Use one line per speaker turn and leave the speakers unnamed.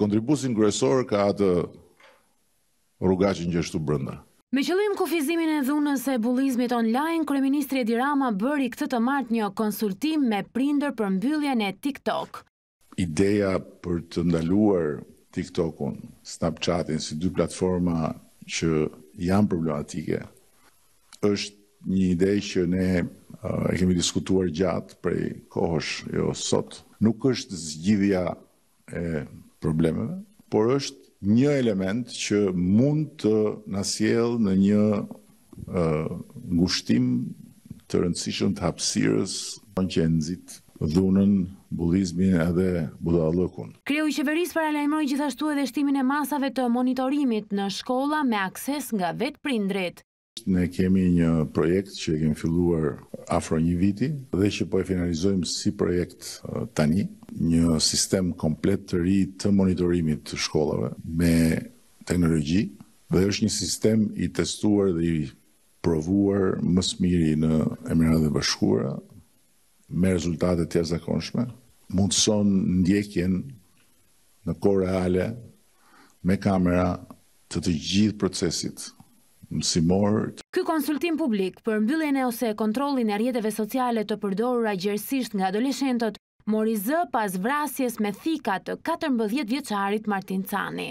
Kontributin kryesor ka atë rrugaçin që është këtu brenda.
Me qëllim kufizimin e dhunës e bullizmit online, kryeministri Edi Rama bëri këtë të martë një konsultim me prindër për mbylljen e TikTok.
Ideja për të ndaluar TikTok-un, Snapchat-in si dy platforma që janë problematike është një ide që ne e kemi diskutuar gjatë prej kohësh, jo sot. Nuk është zgjidhja e problemeve, por është një element që mund të na sjellë në një ë ngushtim të rëndësishëm të hapësirës online që nxit dhunën, bullizmin edhe budallëkun.
Kreu i qeverisë paralajmëroi gjithashtu edhe shtimin e masave të monitorimit në shkolla me akses nga vetë prindërit.
Ne kemi një projekt që e kemi filluar afro një viti dhe që po e finalizojmë si projekt tani, një sistem komplet të ri të monitorimit të shkollave me teknologji dhe është një sistem i testuar dhe i provuar më së miri në Emiratet e Bashkuara me rezultate të jashtëzakonshme. Mundëson ndjekjen në kohë reale me kamera të të gjithë procesit mësimor.
Ky konsultim publik për mbylljen ose kontrollin e rrjeteve sociale të përdorura gjerësisht nga adoleshentët mori zë pas vrasjes me thika të katërmbëdhjetë vjeçarit Martin Cani.